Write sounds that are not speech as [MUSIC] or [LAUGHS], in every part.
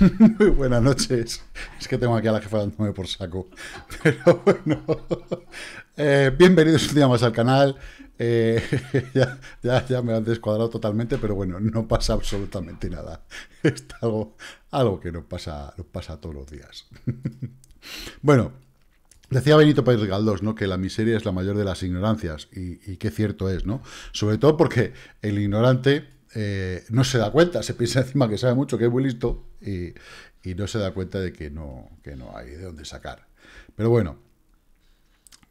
[LAUGHS] Muy buenas noches. Es que tengo aquí a la jefa dándome por saco. [LAUGHS] Pero bueno. [LAUGHS] Eh, bienvenidos un día más al canal. Eh, ya, ya, me han descuadrado totalmente, pero bueno, no pasa absolutamente nada. Es algo, algo que nos pasa, nos pasa todos los días. bueno, Decía Benito Pérez Galdós, ¿no? Que la miseria es la mayor de las ignorancias. Y, y qué cierto es, ¿no? Sobre todo porque el ignorante eh, no se da cuenta, se piensa encima que sabe mucho, que es muy listo, y, no se da cuenta de que no, que no hay de dónde sacar. Pero bueno,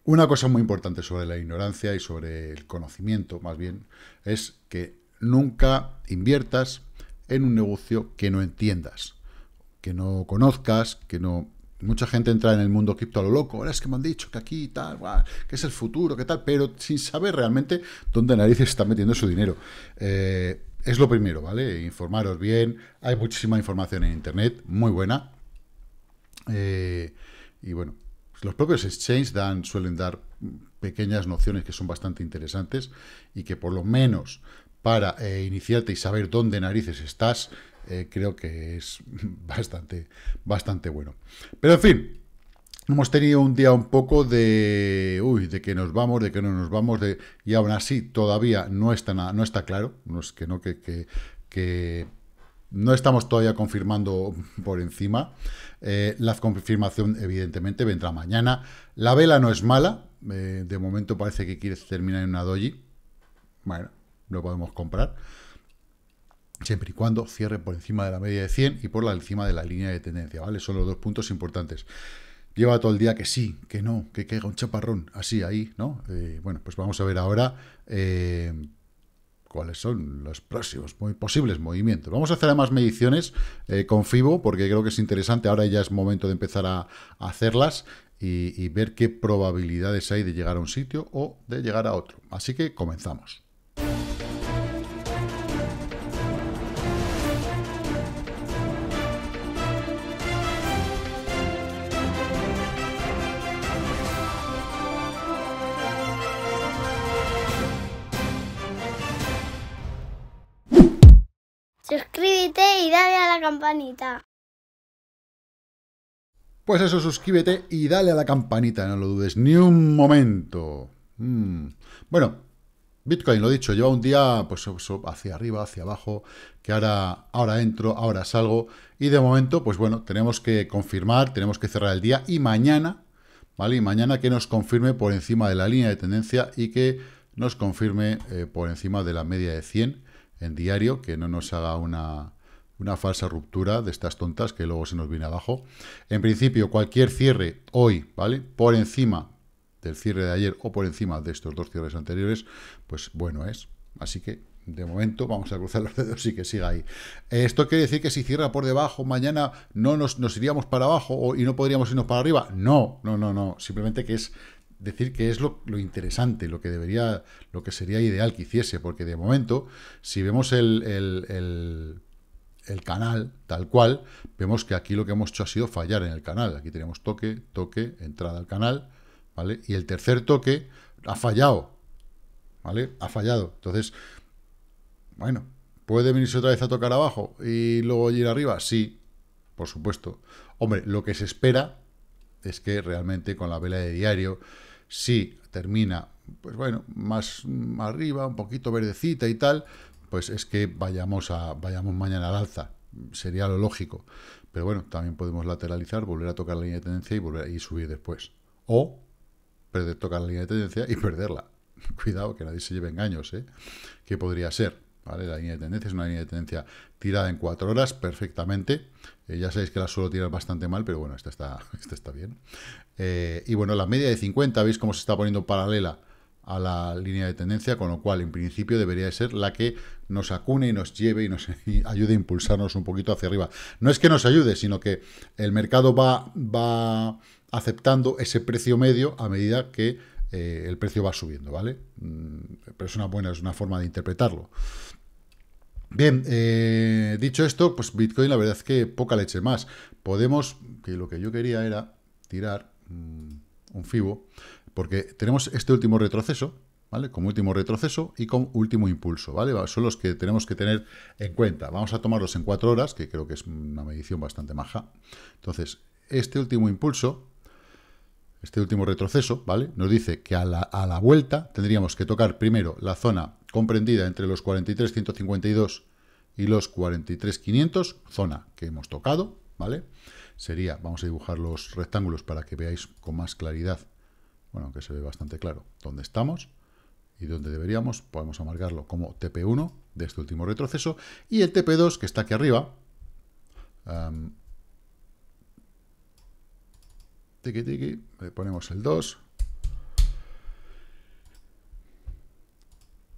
una cosa muy importante sobre la ignorancia y sobre el conocimiento, más bien, es que nunca inviertas en un negocio que no entiendas, que no conozcas, que no... Mucha gente entra en el mundo cripto a lo loco, ahora es que me han dicho que aquí tal, que es el futuro, que tal, pero sin saber realmente dónde narices está metiendo su dinero. Eh, es lo primero, ¿vale? Informaros bien. Hay muchísima información en Internet, muy buena. Eh, y bueno, los propios exchanges dan, suelen dar pequeñas nociones que son bastante interesantes y que por lo menos para eh, iniciarte y saber dónde narices estás, eh, creo que es [LAUGHS] bastante, bastante bueno. Pero en fin, Hemos tenido un día un poco de, uy, de que nos vamos, de que no nos vamos, de, y aún así todavía no está, nada, no está claro, no es que no, que, que, no estamos todavía confirmando por encima. Eh, la confirmación, evidentemente, vendrá mañana. La vela no es mala. Eh, de momento parece que quiere terminar en una doji. Bueno, lo podemos comprar. Siempre y cuando cierre por encima de la media de 100 y por la encima de la línea de tendencia, ¿vale? Son los dos puntos importantes lleva todo el día que sí, que no, que caiga un chaparrón, así ahí, ¿no? Eh, bueno, pues vamos a ver ahora eh, cuáles son los próximos muy posibles movimientos. Vamos a hacer además mediciones eh, con FIBO, porque creo que es interesante, ahora ya es momento de empezar a, hacerlas y ver qué probabilidades hay de llegar a un sitio o de llegar a otro. Así que comenzamos. Campanita. Pues eso, suscríbete y dale a la campanita, no lo dudes ni un momento. Mm. Bueno, Bitcoin, lo dicho, lleva un día pues hacia arriba, hacia abajo, que ahora, ahora entro, ahora salgo, y de momento, pues bueno, tenemos que confirmar, tenemos que cerrar el día, y mañana, ¿vale? Y mañana que nos confirme por encima de la línea de tendencia y que nos confirme eh, por encima de la media de 100, en diario, que no nos haga una, una falsa ruptura de estas tontas que luego se nos viene abajo. En principio, cualquier cierre hoy, ¿vale? Por encima del cierre de ayer o por encima de estos dos cierres anteriores, pues bueno es. Así que, de momento, vamos a cruzar los dedos y que siga ahí. ¿Esto quiere decir que si cierra por debajo, mañana no nos, nos iríamos para abajo y no podríamos irnos para arriba? No, no, no, no. Simplemente que es decir que es lo, interesante, lo que debería, lo que sería ideal que hiciese, porque de momento, si vemos el, canal tal cual, vemos que aquí lo que hemos hecho ha sido fallar en el canal. Aquí tenemos toque, toque, entrada al canal, ¿vale? Y el tercer toque ha fallado, ¿vale? Ha fallado. Entonces, bueno, ¿puede venirse otra vez a tocar abajo y luego ir arriba? Sí, por supuesto. Hombre, lo que se espera es que realmente con la vela de diario si termina, pues bueno, más arriba, un poquito verdecita y tal, pues es que vayamos, a, vayamos mañana al alza. Sería lo lógico. Pero bueno, también podemos lateralizar, volver a tocar la línea de tendencia y volver y subir después. O perder, tocar la línea de tendencia y perderla. [LAUGHS] Cuidado, que nadie se lleve engaños, ¿eh? ¿Qué podría ser? La línea de tendencia es una línea de tendencia tirada en cuatro horas perfectamente. Eh, ya sabéis que la suelo tirar bastante mal, pero bueno, esta está, [LAUGHS] esta está bien. Eh, y bueno, la media de 50, ¿veis cómo se está poniendo paralela a la línea de tendencia? Con lo cual, en principio, debería ser la que nos acune y nos lleve y nos [LAUGHS] ayude a impulsarnos un poquito hacia arriba. No es que nos ayude, sino que el mercado va, va aceptando ese precio medio a medida que eh, el precio va subiendo, ¿vale? Mm, pero es una buena, es una forma de interpretarlo. Bien, eh, dicho esto, pues Bitcoin la verdad es que poca leche más. Podemos, que lo que yo quería era tirar mm, un FIBO, porque tenemos este último retroceso, ¿vale? Como último retroceso y como último impulso, ¿vale? Son los que tenemos que tener en cuenta. Vamos a tomarlos en cuatro horas, que creo que es una medición bastante maja. Entonces, este último impulso, este último retroceso, ¿vale? Nos dice que a la, a la vuelta tendríamos que tocar primero la zona comprendida entre los 43.152 y los 43.500, zona que hemos tocado, ¿vale? Sería, vamos a dibujar los rectángulos para que veáis con más claridad, bueno, que se ve bastante claro, dónde estamos y dónde deberíamos, podemos marcarlo como TP1 de este último retroceso, y el TP2, que está aquí arriba, tiki tiki, le ponemos el 2,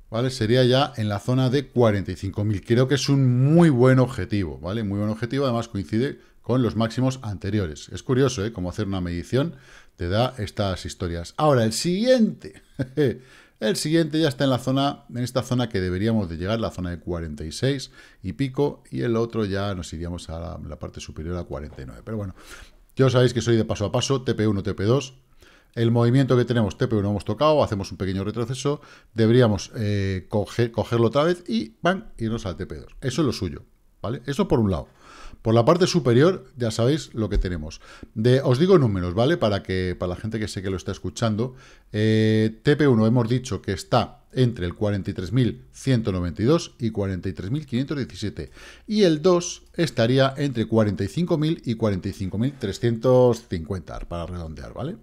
¿vale? Sería ya en la zona de 45.000. Creo que es un muy buen objetivo, ¿vale? Muy buen objetivo, además coincide con los máximos anteriores. Es curioso, ¿eh? Cómo hacer una medición te da estas historias. Ahora, el siguiente. [LAUGHS] el siguiente ya está en la zona, en esta zona que deberíamos de llegar, la zona de 46 y pico, y el otro ya nos iríamos a la, parte superior a 49. Pero bueno, ya sabéis que soy de paso a paso, TP1, TP2, el movimiento que tenemos TP1 hemos tocado, hacemos un pequeño retroceso, deberíamos eh, cogerlo otra vez y ¡bam! irnos al TP2. Eso es lo suyo, ¿vale? Eso por un lado. Por la parte superior, ya sabéis lo que tenemos. Os digo números, ¿vale? Para que para la gente que sé que lo está escuchando. Eh, TP1 hemos dicho que está entre el 43.192 y 43.517. Y el 2 estaría entre 45.000 y 45.350, para redondear, ¿vale?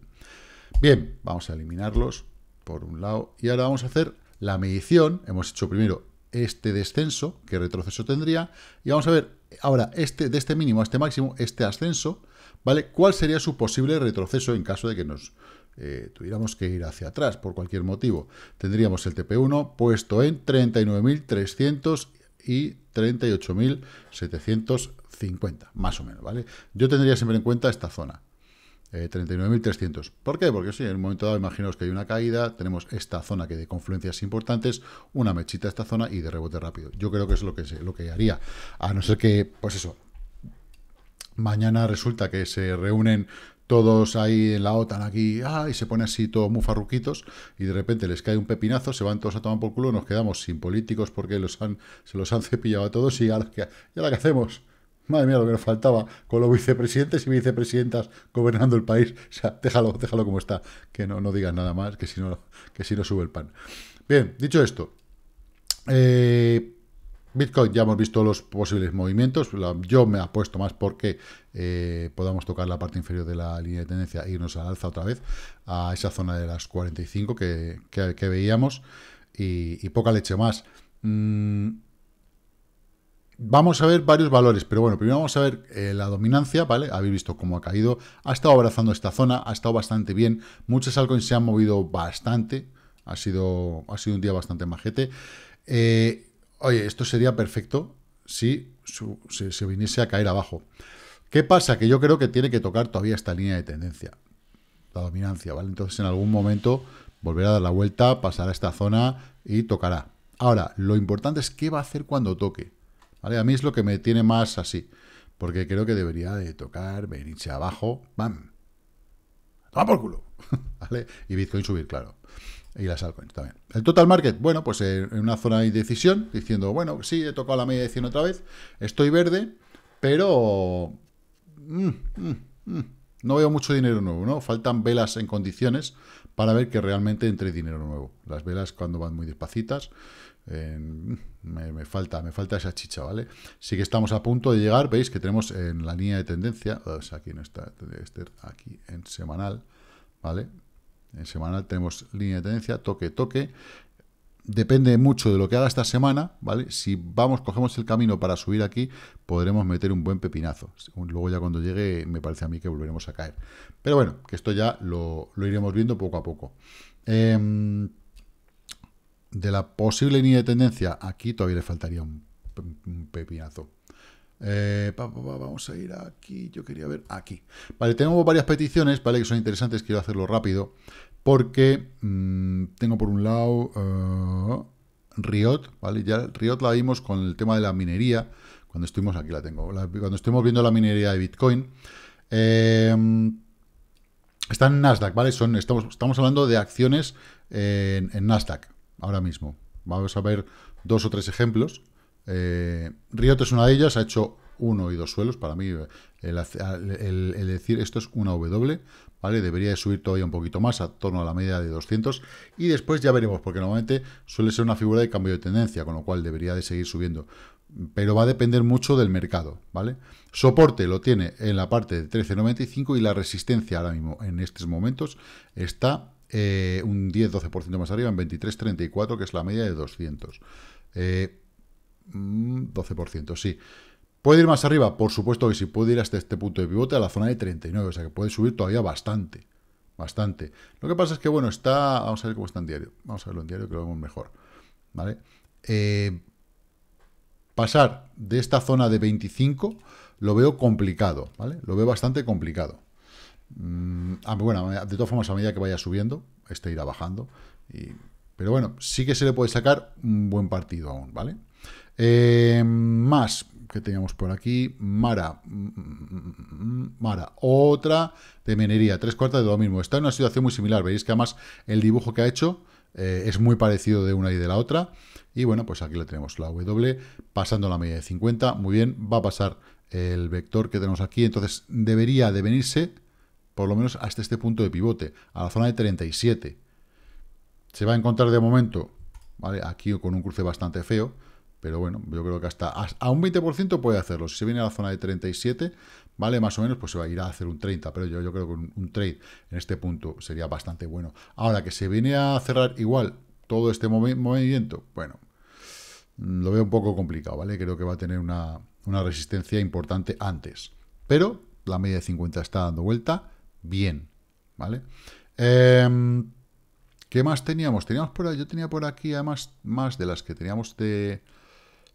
Bien, vamos a eliminarlos por un lado. Y ahora vamos a hacer la medición. Hemos hecho primero este descenso, qué retroceso tendría. Y vamos a ver ahora este, de este mínimo a este máximo, este ascenso, ¿vale? ¿Cuál sería su posible retroceso en caso de que nos eh, tuviéramos que ir hacia atrás por cualquier motivo? Tendríamos el TP1 puesto en 39.300 y 38.750, más o menos, ¿vale? Yo tendría siempre en cuenta esta zona. 39.300. Eh, ¿Por qué? Porque sí, en un momento dado imaginaos que hay una caída, tenemos esta zona que de confluencias importantes, una mechita esta zona y de rebote rápido. Yo creo que es lo que, lo que haría. A no ser que, pues eso, mañana resulta que se reúnen todos ahí en la OTAN aquí, ah, y se pone así todo muy farruquitos, y de repente les cae un pepinazo, se van todos a tomar por culo, nos quedamos sin políticos porque los han, se los han cepillado a todos, y ahora, ¿qué, ¿y ahora qué hacemos? Madre mía, lo que nos faltaba con los vicepresidentes y vicepresidentas gobernando el país. O sea, déjalo, déjalo como está, que no, no digas nada más, que si no, que si no sube el pan. Bien, dicho esto, eh, Bitcoin ya hemos visto los posibles movimientos. Yo me apuesto más porque eh, podamos tocar la parte inferior de la línea de tendencia e irnos al alza otra vez a esa zona de las 45 que, que, veíamos y, poca leche más. Mm, Vamos a ver varios valores, pero bueno, primero vamos a ver eh, la dominancia, ¿vale? Habéis visto cómo ha caído, ha estado abrazando esta zona, ha estado bastante bien, muchos altcoins se han movido bastante, ha sido, ha sido un día bastante majete. Eh, oye, esto sería perfecto si se viniese a caer abajo. ¿Qué pasa? Que yo creo que tiene que tocar todavía esta línea de tendencia, la dominancia, ¿vale? Entonces en algún momento volverá a dar la vuelta, pasará a esta zona y tocará. Ahora, lo importante es qué va a hacer cuando toque. A mí es lo que me tiene más así, porque creo que debería de tocar, venirse abajo, ¡bam! ¡Toma por culo! [LAUGHS] ¿Vale? Y Bitcoin subir, claro. Y las altcoins también. El total market, bueno, pues en una zona de decisión, diciendo, bueno, sí, he tocado la media de 100 otra vez, estoy verde, pero... Mm, mm, mm, no veo mucho dinero nuevo, ¿no? Faltan velas en condiciones para ver que realmente entre dinero nuevo. Las velas cuando van muy despacitas, me, falta, me falta esa chicha, ¿vale? Sí que estamos a punto de llegar, veis que tenemos en la línea de tendencia, aquí no está, este, aquí en semanal, ¿vale? En semanal tenemos línea de tendencia, toque, toque. Depende mucho de lo que haga esta semana, ¿vale? Si vamos, cogemos el camino para subir aquí, podremos meter un buen pepinazo. Luego ya cuando llegue, me parece a mí que volveremos a caer. Pero bueno, que esto ya lo, iremos viendo poco a poco. Eh, de la posible línea de tendencia, aquí todavía le faltaría un, pepinazo. Eh, vamos a ir aquí, yo quería ver aquí. Vale, tengo varias peticiones, ¿vale? Que son interesantes, quiero hacerlo rápido, porque mm, tengo por un lado uh, Riot, ¿vale? Ya Riot la vimos con el tema de la minería, cuando estuvimos, aquí la tengo, cuando estuvimos viendo la minería de Bitcoin. Eh, está en Nasdaq, ¿vale? Son, estamos, estamos hablando de acciones en, Nasdaq ahora mismo. Vamos a ver dos o tres ejemplos. Eh, Riot es una de ellas, ha hecho uno y dos suelos. Para mí, el, decir esto es una W, ¿vale? Debería de subir todavía un poquito más, a torno a la media de 200. Y después ya veremos, porque normalmente suele ser una figura de cambio de tendencia, con lo cual debería de seguir subiendo. Pero va a depender mucho del mercado, ¿vale? Soporte lo tiene en la parte de 13.95 y la resistencia ahora mismo, en estos momentos, está eh, un 10-12% más arriba, en 23.34, que es la media de 200. 12%, mm, sí. ¿Puede ir más arriba? Por supuesto que sí, puede ir hasta este punto de pivote a la zona de 39, o sea que puede subir todavía bastante, bastante. Lo que pasa es que, bueno, está, vamos a ver cómo está en diario, vamos a verlo en diario que lo vemos mejor, ¿vale? Eh, pasar de esta zona de 25 lo veo complicado, ¿vale? Lo veo bastante complicado. Mm, ah, bueno, de todas formas, a medida que vaya subiendo, este irá bajando. pero bueno, sí que se le puede sacar un buen partido aún, ¿vale? Eh, más, que teníamos por aquí, Mara, Mara, otra de minería, tres cuartas de lo mismo. Está en una situación muy similar, veis que además el dibujo que ha hecho eh, es muy parecido de una y de la otra. Y bueno, pues aquí le tenemos, la W, pasando la media de 50, muy bien, va a pasar el vector que tenemos aquí, entonces debería de venirse por lo menos hasta este punto de pivote, a la zona de 37. Se va a encontrar de momento, ¿vale? Aquí con un cruce bastante feo, pero bueno, yo creo que hasta a un 20% puede hacerlo. Si se viene a la zona de 37, ¿vale? Más o menos, pues se va a ir a hacer un 30, pero yo, yo creo que un, trade en este punto sería bastante bueno. Ahora, que se viene a cerrar igual todo este movimiento, bueno, mm, lo veo un poco complicado, ¿vale? Creo que va a tener una, una resistencia importante antes. Pero la media de 50 está dando vuelta bien, ¿vale? Em, ¿Qué más teníamos? Teníamos por yo tenía por aquí además más de las que teníamos de,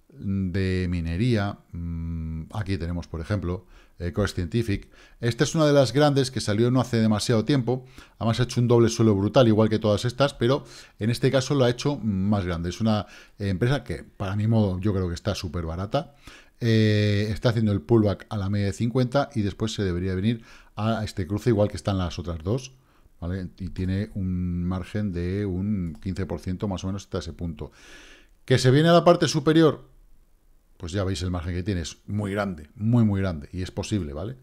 de minería. Mm, aquí tenemos, por ejemplo, Core Scientific. Esta es una de las grandes que salió no hace demasiado tiempo. Además ha hecho un doble suelo brutal, igual que todas estas, pero en este caso lo ha hecho más grande. Es una empresa que, para mi modo, yo creo que está súper barata. Eh, está haciendo el pullback a la media de 50 y después se debería venir a este cruce igual que están las otras dos, ¿vale? Y tiene un margen de un 15% más o menos hasta ese punto. ¿Que se viene a la parte superior? Pues ya veis el margen que tiene, es muy grande, muy muy grande, y es posible, ¿vale?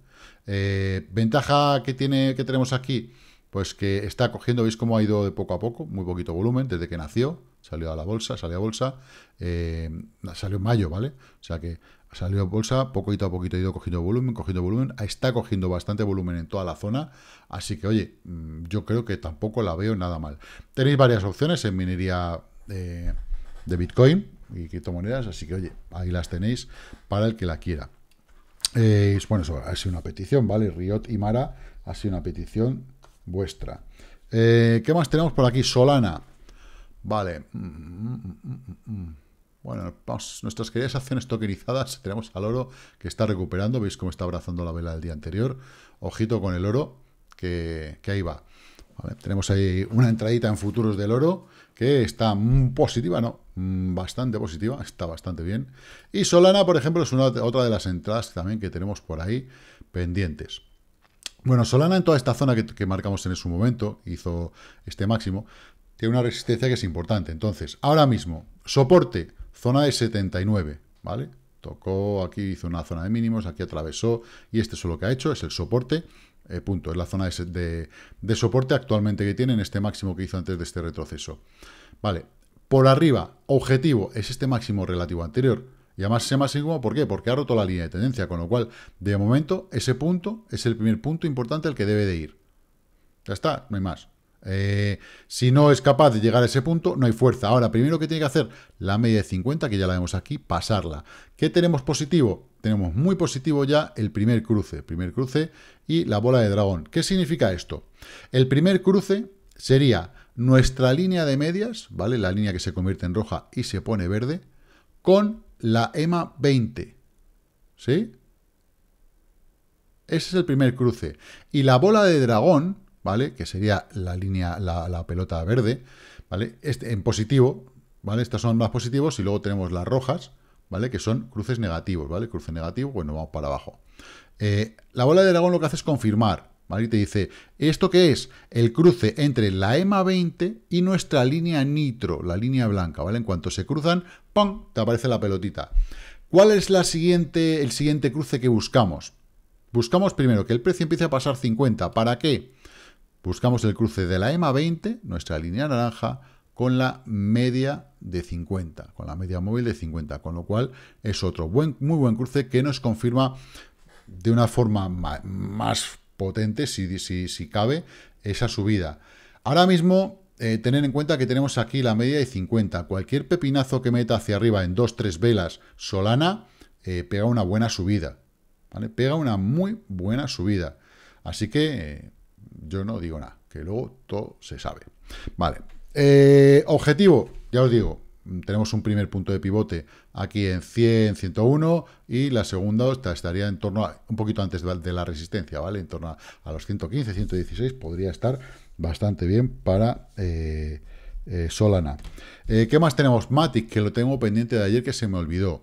Eh, ventaja que, tiene, que tenemos aquí, pues que está cogiendo, veis cómo ha ido de poco a poco, muy poquito volumen, desde que nació, salió a la bolsa, salió a bolsa, eh, salió en mayo, ¿vale? O sea que salió a bolsa, poquito a poquito ha ido cogiendo volumen, cogiendo volumen, está cogiendo bastante volumen en toda la zona, así que oye, mm, yo creo que tampoco la veo nada mal. Tenéis varias opciones en minería de, Bitcoin y criptomonedas, así que oye, ahí las tenéis para el que la quiera. Eh, bueno, eso ha sido una petición, ¿vale? Riot y Mara ha sido una petición vuestra. Eh, ¿Qué más tenemos por aquí? Solana. Vale. Mm, mm, bueno, nuestras queridas acciones tokenizadas, tenemos al oro que está recuperando, veis cómo está abrazando la vela del día anterior. Ojito con el oro, que, ahí va. tenemos ahí una entradita en futuros del oro que está positiva, no, mm, bastante positiva, está bastante bien. Y Solana, por ejemplo, es una, otra de las entradas también que tenemos por ahí pendientes. Bueno, Solana en toda esta zona que, que marcamos en su momento, hizo este máximo, tiene una resistencia que es importante. Entonces, ahora mismo, soporte Zona de 79, ¿vale? Tocó aquí, hizo una zona de mínimos, aquí atravesó, y este es lo que ha hecho, es el soporte, eh, punto, es la zona de, soporte actualmente que tiene en este máximo que hizo antes de este retroceso. Vale, por arriba, objetivo, es este máximo relativo anterior, y además ese máximo, ¿por qué? Porque ha roto la línea de tendencia, con lo cual, de momento, ese punto es el primer punto importante al que debe de ir. Ya está, no hay más. Eh, si no es capaz de llegar a ese punto, no hay fuerza. Ahora, primero que tiene que hacer la media de 50, que ya la vemos aquí, pasarla. ¿Qué tenemos positivo? Tenemos muy positivo ya el primer cruce, primer cruce y la bola de dragón. ¿Qué significa esto? El primer cruce sería nuestra línea de medias, ¿vale? La línea que se convierte en roja y se pone verde, con la EMA 20. ¿Sí? Ese es el primer cruce. Y la bola de dragón, ¿vale? Que sería la línea, la, pelota verde, ¿vale? Este, en positivo, ¿vale? Estas son más positivos y luego tenemos las rojas, ¿vale? Que son cruces negativos, ¿vale? Cruce negativo, bueno, vamos para abajo. Eh, la bola de dragón lo que hace es confirmar, ¿vale? Y te dice, ¿esto qué es? El cruce entre la EMA 20 y nuestra línea nitro, la línea blanca, ¿vale? En cuanto se cruzan, ¡pum!, te aparece la pelotita. ¿Cuál es la siguiente, el siguiente cruce que buscamos? Buscamos primero que el precio empiece a pasar 50. ¿Para qué? Buscamos el cruce de la EMA 20, nuestra línea naranja, con la media de 50, con la media móvil de 50, con lo cual es otro buen, muy buen cruce que nos confirma de una forma más potente, si, si, si cabe, esa subida. Ahora mismo, eh, tener en cuenta que tenemos aquí la media de 50. Cualquier pepinazo que meta hacia arriba en 2-3 velas Solana, eh, pega una buena subida. ¿vale? Pega una muy buena subida. Así que eh, yo no digo nada, que luego todo se sabe. Vale. objetivo, ya os digo, tenemos un primer punto de pivote aquí en 100, 101 y la segunda estaría en torno a, un poquito antes de la resistencia, ¿vale? En torno a, los 115, 116 podría estar bastante bien para eh, eh, Solana. Eh, ¿Qué más tenemos? Matic, que lo tengo pendiente de ayer que se me olvidó.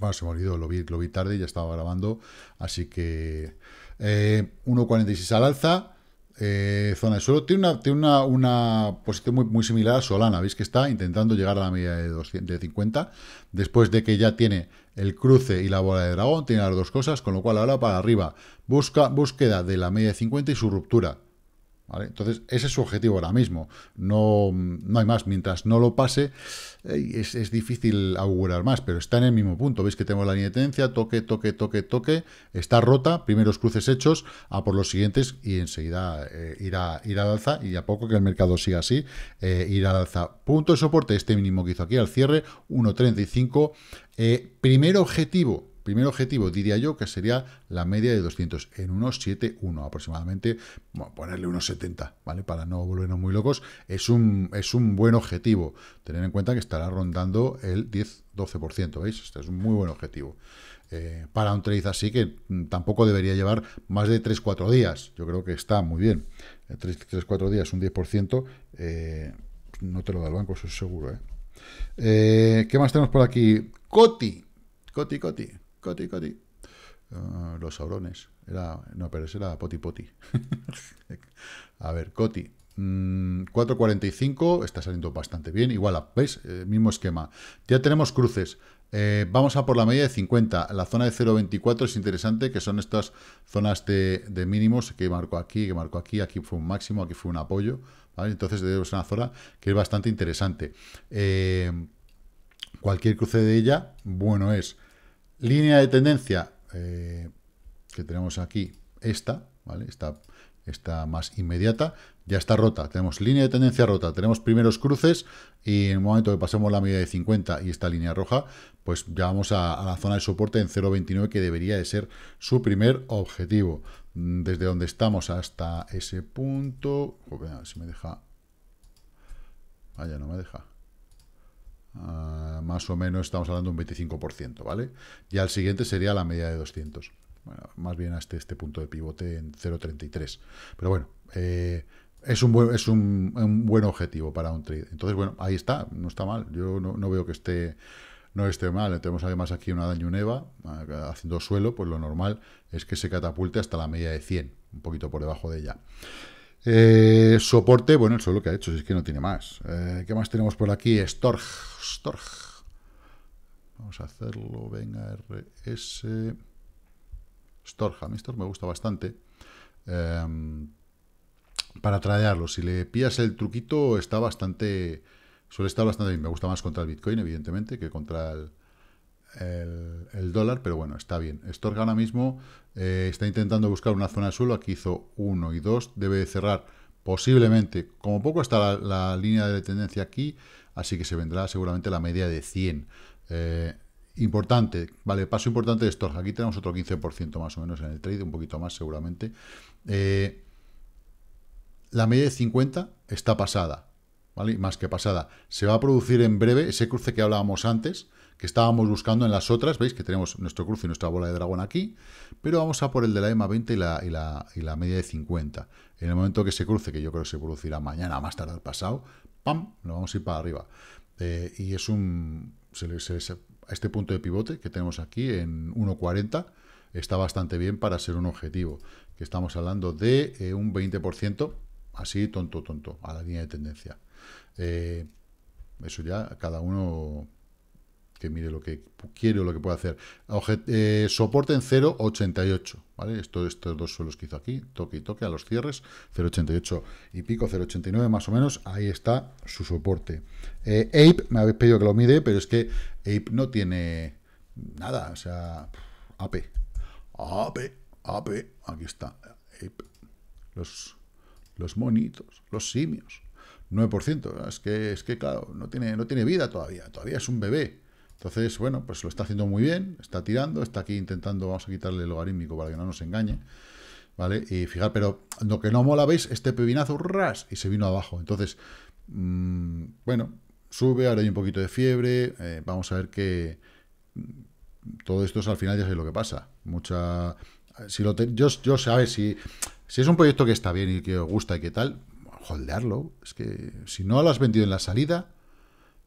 Bueno, se me olvidó, lo vi, lo vi tarde y ya estaba grabando, así que 1.46 al alza, eh, zona de suelo. Tiene una, tiene una, posición muy, muy, similar a Solana. Veis que está intentando llegar a la media de, 200, 50. Después de que ya tiene el cruce y la bola de dragón, tiene las dos cosas. Con lo cual ahora para arriba busca búsqueda de la media de 50 y su ruptura. Entonces, ese es su objetivo ahora mismo. No, no hay más. Mientras no lo pase, eh, es, difícil augurar más, pero está en el mismo punto. Veis que tenemos la línea de tendencia, toque, toque, toque, toque. Está rota, primeros cruces hechos, a por los siguientes y enseguida eh, irá, irá al alza. Y a poco que el mercado siga así, eh, irá al alza. Punto de soporte, este mínimo que hizo aquí al cierre, 1.35. primer objetivo, Primer objetivo, diría yo, que sería la media de 200 en unos 7,1 aproximadamente, ponerle unos 70, ¿vale? Para no volvernos muy locos, es un, es un buen objetivo. Tener en cuenta que estará rondando el 10-12%, ¿veis? Este es un muy buen objetivo. Eh, para un trade así que mm, tampoco debería llevar más de 3-4 días. Yo creo que está muy bien. 3-4 días, un 10%, eh, no te lo da el banco, eso es seguro. ¿eh? ¿eh? qué más tenemos por aquí? Coti. Coti, Coti. Coti, Coti. Ah, los saurones. Era, no, pero ese era Poti Poti. [LAUGHS] a ver, Coti. 4.45, mm, está saliendo bastante bien. Igual, ¿veis? Eh, mismo esquema. Ya tenemos cruces. Eh, vamos a por la media de 50. La zona de 0.24 es interesante, que son estas zonas de, mínimos que marco aquí, que marco aquí. Aquí fue un máximo, aquí fue un apoyo. Entonces, es una zona que es bastante interesante. Eh, cualquier cruce de ella, bueno es. Línea de tendencia eh, que tenemos aquí, esta, ¿vale? Esta, esta más inmediata, ya está rota. Tenemos línea de tendencia rota, tenemos primeros cruces y en el momento que pasemos la media de 50 y esta línea roja, pues ya vamos a, la zona de soporte en 0.29 que debería de ser su primer objetivo. Desde donde estamos hasta ese punto, si me deja... Vaya, no me deja. Ah, más o menos estamos hablando de un 25%, ¿vale? Y al siguiente sería la media de 200. más bien hasta este punto de pivote en 0.33. Pero bueno, eh, es, un buen, es un, buen objetivo para un trade. Entonces, bueno, ahí está, no está mal. Yo no, veo que esté no esté mal. Tenemos además aquí una daño neva haciendo suelo, pues lo normal es que se catapulte hasta la media de 100, un poquito por debajo de ella. Eh, soporte, bueno, eso es lo que ha hecho, si es que no tiene más. Eh, ¿Qué más tenemos por aquí? Storch. Storch. Vamos a hacerlo, venga, RS. Storch, a mí Storch me gusta bastante. Em, para tradearlo, si le pillas el truquito, está bastante. Suele estar bastante bien. Me gusta más contra el Bitcoin, evidentemente, que contra el, el, dólar, pero bueno, está bien. Stork ahora mismo eh, está intentando buscar una zona de suelo, aquí hizo 1 y 2, debe cerrar posiblemente, como poco está la, línea de tendencia aquí, así que se vendrá seguramente la media de 100. Eh, importante, vale, paso importante de Stork, aquí tenemos otro 15% más o menos en el trade, un poquito más seguramente. Eh, la media de 50 está pasada, ¿vale? Más que pasada. Se va a producir en breve ese cruce que hablábamos antes, estábamos buscando en las otras, veis que tenemos nuestro cruce y nuestra bola de dragón aquí, pero vamos a por el de la EMA 20 y la, y la, y la media de 50. En el momento que se cruce, que yo creo que se producirá mañana, más tarde al pasado, ¡pam!, lo vamos a ir para arriba. Eh, y es un... Se, este punto de pivote que tenemos aquí en 1.40, está bastante bien para ser un objetivo, que estamos hablando de eh, un 20%, así tonto, tonto, a la línea de tendencia. Eh, eso ya cada uno que mire lo que quiere o lo que puede hacer. Eh, soporte en 0,88, ¿vale? Esto, estos dos suelos que hizo aquí, toque y toque a los cierres, 0,88 y pico, 0,89 más o menos, ahí está su soporte. Eh, Ape, me habéis pedido que lo mide, pero es que Ape no tiene nada, o sea, AP, AP, AP, aquí está, Ape, los, los monitos, los simios. 9%, es que, es que claro, no tiene, no tiene vida todavía, todavía es un bebé. Entonces, bueno, pues lo está haciendo muy bien, está tirando, está aquí intentando, vamos a quitarle el logarítmico para que no nos engañe, ¿vale? Y fijar, pero lo que no mola, ¿veis? Este pepinazo, ras, y se vino abajo. Entonces, mmm, bueno, sube, ahora hay un poquito de fiebre, eh, vamos a ver que mm, todo esto es al final ya sé lo que pasa. Mucha... Si lo te, yo, yo sabes, si, si es un proyecto que está bien y que os gusta y que tal, holdearlo. Es que si no lo has vendido en la salida,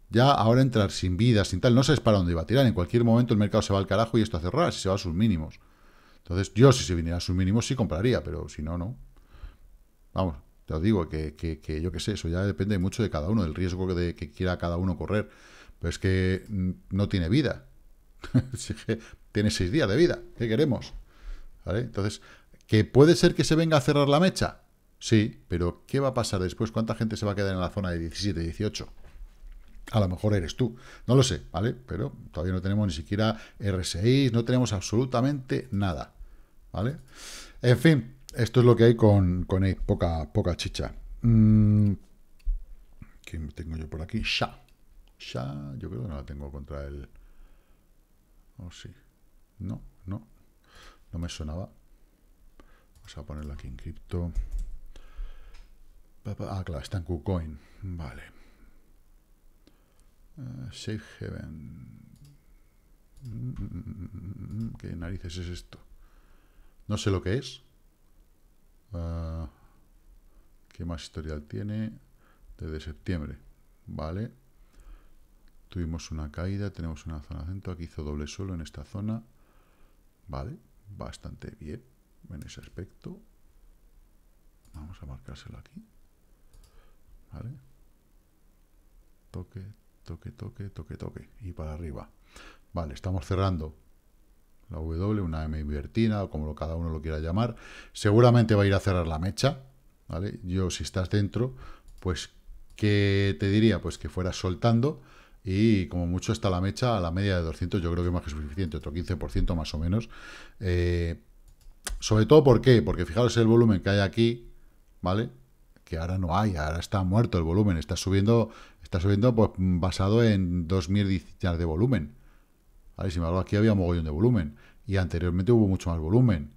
ya ahora entrar sin vida, sin tal, no sabes para dónde iba a tirar. En cualquier momento el mercado se va al carajo y esto hace raro, si se va a sus mínimos. Entonces, yo si se viniera a sus mínimos sí compraría, pero si no, no. Vamos, te os digo que, que, yo qué sé, eso ya depende mucho de cada uno, del riesgo de que quiera cada uno correr. Pero es que no tiene vida. [LAUGHS] tiene seis días de vida. ¿Qué queremos? ¿Vale? Entonces, ¿que puede ser que se venga a cerrar la mecha? Sí, pero ¿qué va a pasar después? ¿Cuánta gente se va a quedar en la zona de 17, 18? A lo mejor eres tú. No lo sé, ¿vale? Pero todavía no tenemos ni siquiera R6, no tenemos absolutamente nada, ¿vale? En fin, esto es lo que hay con, con poca, poca chicha. Mm, ¿Quién tengo yo por aquí? Sha. Sha, yo creo que no la tengo contra el... Oh, sí. No, no. No me sonaba. Vamos a ponerla aquí en cripto. Ah, claro, está en KuCoin. Vale. Uh, Safe Heaven. ¿Qué narices es esto? No sé lo que es. Uh, ¿Qué más historial tiene? Desde septiembre. Vale. Tuvimos una caída, tenemos una zona centro. Aquí hizo doble suelo en esta zona. Vale. Bastante bien en ese aspecto. Vamos a marcárselo aquí. ¿Vale? Toque, toque, toque, toque, toque. Y para arriba. Vale, estamos cerrando la W, una M invertida, o como cada uno lo quiera llamar. Seguramente va a ir a cerrar la mecha. ¿Vale? Yo, si estás dentro, pues, ¿qué te diría? Pues que fueras soltando y como mucho está la mecha a la media de 200, yo creo que más que suficiente, otro 15% más o menos. Eh, sobre todo, ¿por qué? Porque fijaros el volumen que hay aquí, ¿vale? que ahora no hay, ahora está muerto el volumen, está subiendo, está subiendo pues, basado en 2.000 de volumen. ¿Vale? Sin embargo, aquí había mogollón de volumen y anteriormente hubo mucho más volumen.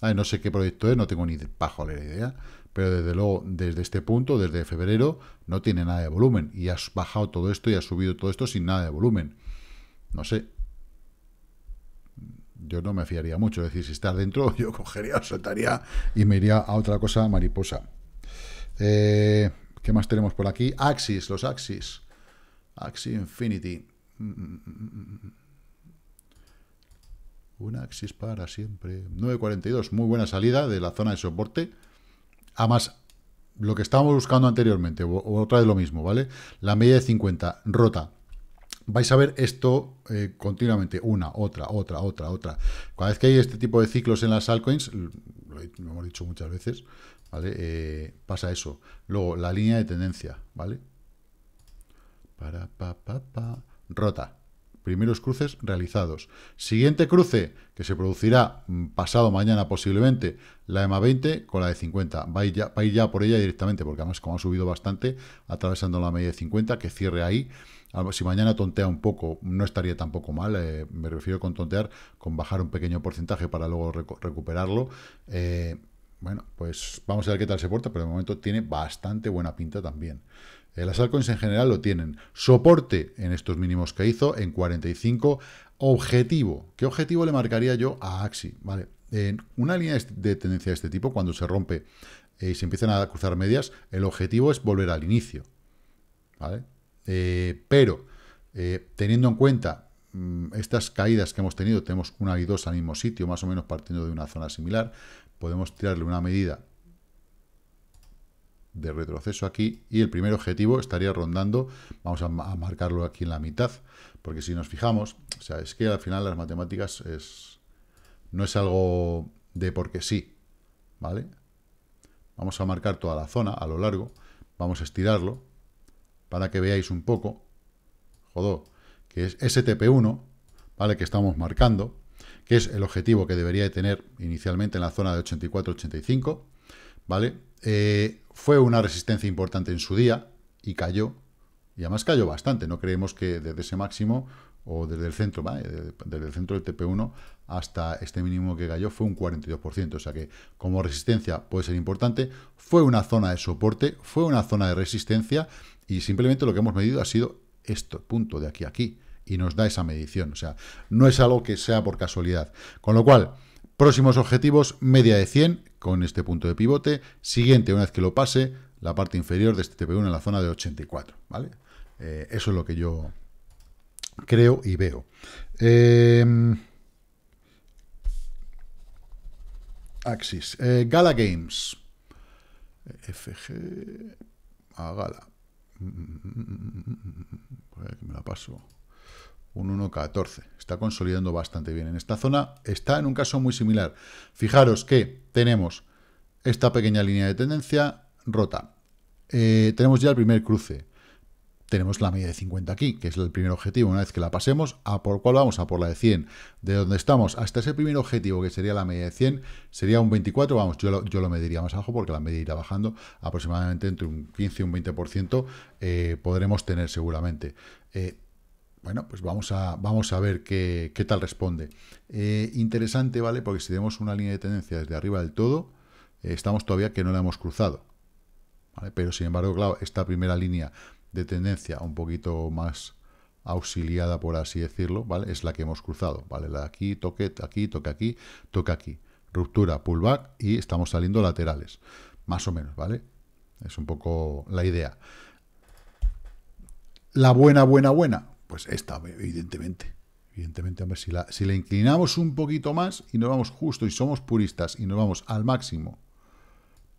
No sé qué proyecto es, no tengo ni bajo la idea, pero desde luego, desde este punto, desde febrero, no tiene nada de volumen y has bajado todo esto y has subido todo esto sin nada de volumen. No sé. Yo no me fiaría mucho, es decir, si estás dentro, [LAUGHS] yo cogería, soltaría y me iría a otra cosa mariposa. Eh, ¿Qué más tenemos por aquí? Axis, los Axis. Axis Infinity. Un Axis para siempre. 9.42, muy buena salida de la zona de soporte. Además, lo que estábamos buscando anteriormente, otra vez lo mismo, ¿vale? La media de 50 rota. Vais a ver esto eh, continuamente, una, otra, otra, otra, otra. Cada vez que hay este tipo de ciclos en las altcoins, lo hemos dicho muchas veces, ¿vale? Eh, pasa eso. Luego, la línea de tendencia, ¿vale? Para, pa, pa. Rota. Primeros cruces realizados. Siguiente cruce, que se producirá mm, pasado mañana posiblemente, la EMA 20 con la de 50. Va a, ir ya, ya por ella directamente, porque además como ha subido bastante, atravesando la media de 50, que cierre ahí. Si mañana tontea un poco, no estaría tampoco mal. Eh, me refiero con tontear, con bajar un pequeño porcentaje para luego recuperarlo. Eh, bueno, pues vamos a ver qué tal se porta, pero de momento tiene bastante buena pinta también. Eh, las altcoins en general lo tienen. Soporte en estos mínimos que hizo en 45. Objetivo. ¿Qué objetivo le marcaría yo a Axi? Vale. En una línea de tendencia de este tipo, cuando se rompe eh, y se empiezan a cruzar medias, el objetivo es volver al inicio. ¿Vale? Eh, pero, teniendo en cuenta mm, estas caídas que hemos tenido, tenemos una y dos al mismo sitio, más o menos partiendo de una zona similar, podemos tirarle una medida de retroceso aquí y el primer objetivo estaría rondando, vamos a, marcarlo aquí en la mitad, porque si nos fijamos, o sea, es que al final las matemáticas es no es algo de porque sí, ¿vale? Vamos a marcar toda la zona a lo largo, vamos a estirarlo para que veáis un poco, jodo, que es STP1, ¿vale? Que estamos marcando, que es el objetivo que debería de tener inicialmente en la zona de 84-85, ¿vale? Eh, fue una resistencia importante en su día y cayó, y además cayó bastante, no creemos que desde ese máximo o desde el centro, desde el centro del TP1 hasta este mínimo que cayó fue un 42%, o sea que como resistencia puede ser importante, fue una zona de soporte, fue una zona de resistencia y simplemente lo que hemos medido ha sido esto, punto de aquí a aquí, y nos da esa medición, o sea, no es algo que sea por casualidad. Con lo cual, próximos objetivos, media de 100 con este punto de pivote, siguiente, una vez que lo pase, la parte inferior de este TP1 en la zona de 84, ¿vale? Eh, eso es lo que yo creo y veo. Em, Axis. Eh, Gala Games. FG. A Gala. me la paso. Un 1.14. Está consolidando bastante bien. En esta zona está en un caso muy similar. Fijaros que tenemos esta pequeña línea de tendencia rota. Eh, tenemos ya el primer cruce tenemos la media de 50 aquí, que es el primer objetivo. Una vez que la pasemos, ¿a por cuál vamos? A por la de 100. De donde estamos hasta ese primer objetivo, que sería la media de 100, sería un 24. Vamos, yo lo, yo lo mediría más abajo porque la media irá bajando aproximadamente entre un 15 y un 20%. Eh, podremos tener seguramente. Eh, bueno, pues vamos a, vamos a ver qué, tal responde. Eh, interesante, ¿vale? Porque si tenemos una línea de tendencia desde arriba del todo, estamos todavía que no la hemos cruzado. Pero sin embargo, claro, esta primera línea de tendencia un poquito más auxiliada, por así decirlo, ¿vale? Es la que hemos cruzado, ¿vale? La de aquí, toque aquí, toque aquí, toque aquí. Ruptura, pullback y estamos saliendo laterales, más o menos, ¿vale? Es un poco la idea. La buena, buena, buena, pues esta, evidentemente. Evidentemente, ver si la, si la inclinamos un poquito más y nos vamos justo y somos puristas y nos vamos al máximo,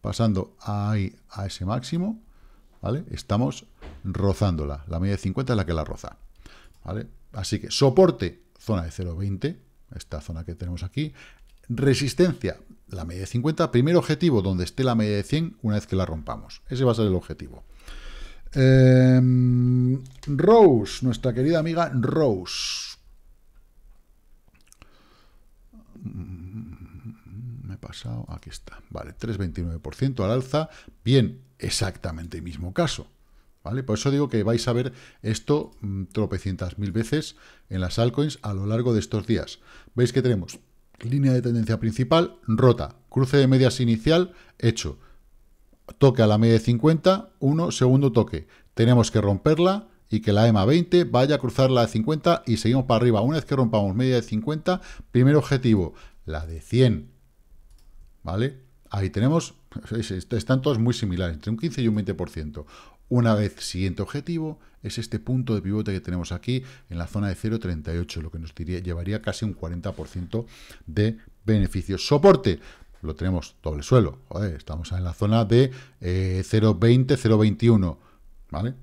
pasando ahí a ese máximo, ¿vale? Estamos rozándola. La media de 50 es la que la roza, ¿vale? Así que soporte, zona de 0,20, esta zona que tenemos aquí. Resistencia, la media de 50. Primer objetivo, donde esté la media de 100, una vez que la rompamos. Ese va a ser el objetivo. Em, Rose, nuestra querida amiga Rose. Mm, me he pasado, aquí está. Vale, 3,29% al alza. Bien, exactamente el mismo caso. ¿Vale? Por eso digo que vais a ver esto mm, tropecientas mil veces en las altcoins a lo largo de estos días. Veis que tenemos línea de tendencia principal, rota, cruce de medias inicial, hecho. Toque a la media de 50, uno, segundo toque. Tenemos que romperla y que la EMA 20 vaya a cruzar la de 50 y seguimos para arriba. Una vez que rompamos media de 50, primer objetivo, la de 100. ¿Vale? Ahí tenemos, están todos muy similares, entre un 15 y un 20%. Una vez siguiente objetivo es este punto de pivote que tenemos aquí en la zona de 0,38, lo que nos llevaría casi un 40% de beneficios. Soporte, lo tenemos doble suelo, estamos en la zona de 0,20, eh, 0,21, ¿vale?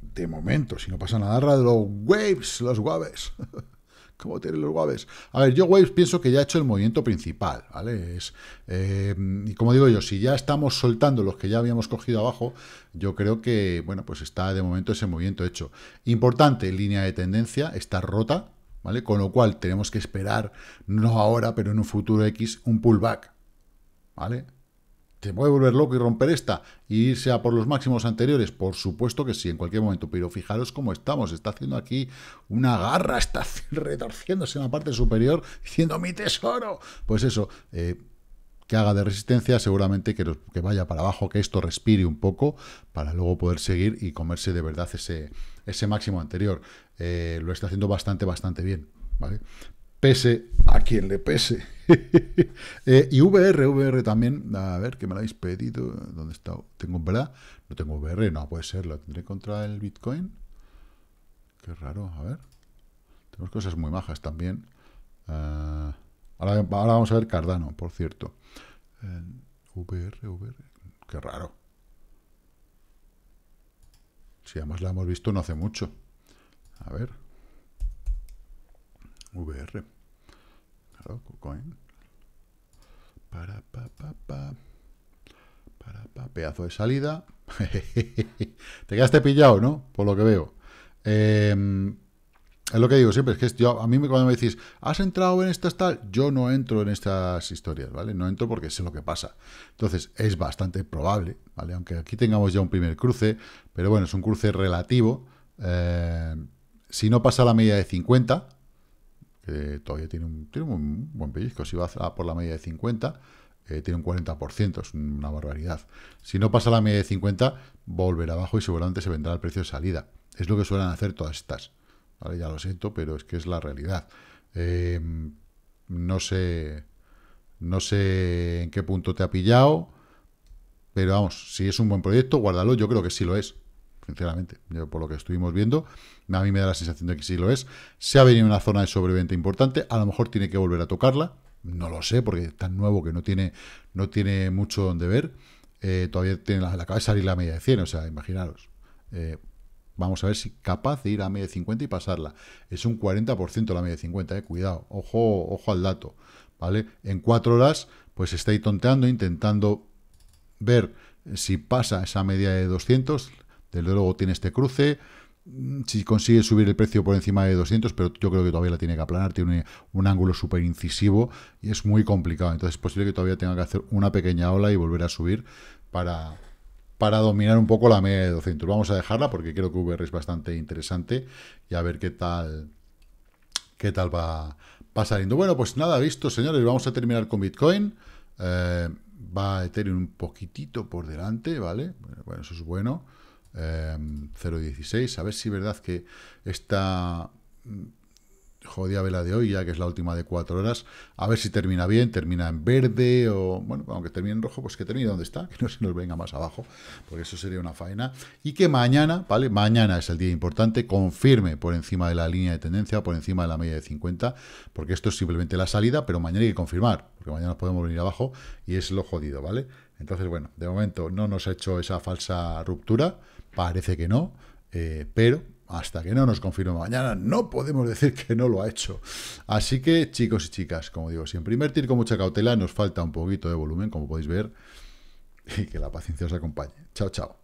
De momento, si no pasa nada raro, los waves, los waves. [LAUGHS] ¿Cómo tienen los Waves? A ver, yo Waves pienso que ya ha hecho el movimiento principal, ¿vale? Es, eh, y como digo yo, si ya estamos soltando los que ya habíamos cogido abajo, yo creo que, bueno, pues está de momento ese movimiento hecho. Importante, línea de tendencia, está rota, ¿vale? Con lo cual tenemos que esperar, no ahora, pero en un futuro X, un pullback, ¿vale? ¿Se puede volver loco y romper esta y irse a por los máximos anteriores? Por supuesto que sí, en cualquier momento. Pero fijaros cómo estamos. Está haciendo aquí una garra, [LAUGHS] está retorciéndose en la parte superior, diciendo mi tesoro. Pues eso, eh, que haga de resistencia, seguramente que, vaya para abajo, que esto respire un poco, para luego poder seguir y comerse de verdad ese, ese máximo anterior. Eh, lo está haciendo bastante, bastante bien. pese a quien le pese. [LAUGHS] Eh, y VR, VR también, a ver, que me lo habéis pedido, ¿dónde está? ¿Tengo verdad? No tengo VR, no puede ser, lo tendré contra el Bitcoin. Qué raro, a ver. Tenemos cosas muy majas también. Eh, ahora, vamos a ver Cardano, por cierto. VR, VR. Qué raro. Si además la hemos visto no hace mucho. A ver. VR. Claro, coin. Para, pa, pa, pa. Para, pa, pedazo de salida. [LAUGHS] Te quedaste pillado, ¿no? Por lo que veo. Eh, es lo que digo siempre, es que a mí cuando me decís, ¿has entrado en estas tal? Yo no entro en estas historias, ¿vale? No entro porque sé lo que pasa. Entonces, es bastante probable, ¿vale? Aunque aquí tengamos ya un primer cruce, pero bueno, es un cruce relativo. Eh, si no pasa la media de 50, que todavía tiene un, buen pellizco, si va por la media de 50, eh, tiene un 40%, es una barbaridad. Si no pasa la media de 50, volverá abajo y seguramente se vendrá el precio de salida. Es lo que suelen hacer todas estas. Ya lo siento, pero es que es la realidad. Eh, no sé. No sé en qué punto te ha pillado. Pero vamos, si es un buen proyecto, guárdalo. Yo creo que sí lo es. Sinceramente. por lo que estuvimos viendo, a mí me da la sensación de que sí lo es. Se ha venido una zona de sobreventa importante. A lo mejor tiene que volver a tocarla. No lo sé, porque es tan nuevo que no tiene, no tiene mucho donde ver. Eh, todavía tiene la, la cabeza salir la media de 100, o sea, imaginaros. Eh, Vamos a ver si capaz de ir a media de 50 y pasarla. Es un 40% la media de 50, eh. cuidado, ojo, ojo al dato, ¿vale? En cuatro horas, pues estáis tonteando, intentando ver si pasa esa media de 200, desde luego tiene este cruce, mm, si consigue subir el precio por encima de 200, pero yo creo que todavía la tiene que aplanar, tiene un, ángulo súper incisivo y es muy complicado. Entonces es posible que todavía tenga que hacer una pequeña ola y volver a subir para, para dominar un poco la media de 200. Vamos a dejarla porque creo que VR es bastante interesante y a ver qué tal qué tal va, va saliendo. Bueno, pues nada, visto, señores, vamos a terminar con Bitcoin. Eh, va Ethereum un poquitito por delante, ¿vale? Bueno, eso es bueno. 0.16, eh, a ver si es verdad que esta jodida vela de hoy, ya que es la última de cuatro horas, a ver si termina bien, termina en verde o, bueno, aunque termine en rojo, pues que termine donde está, [LAUGHS] que no se nos venga más abajo, porque eso sería una faena. Y que mañana, ¿vale? Mañana es el día importante, confirme por encima de la línea de tendencia, por encima de la media de 50, porque esto es simplemente la salida, pero mañana hay que confirmar, porque mañana podemos venir abajo y es lo jodido, ¿vale? Entonces, bueno, de momento no nos ha hecho esa falsa ruptura, parece que no, eh, pero hasta que no nos confirme mañana, no podemos decir que no lo ha hecho. Así que, chicos y chicas, como digo, siempre invertir con mucha cautela, nos falta un poquito de volumen, como podéis ver, y que la paciencia os acompañe. Chao, chao.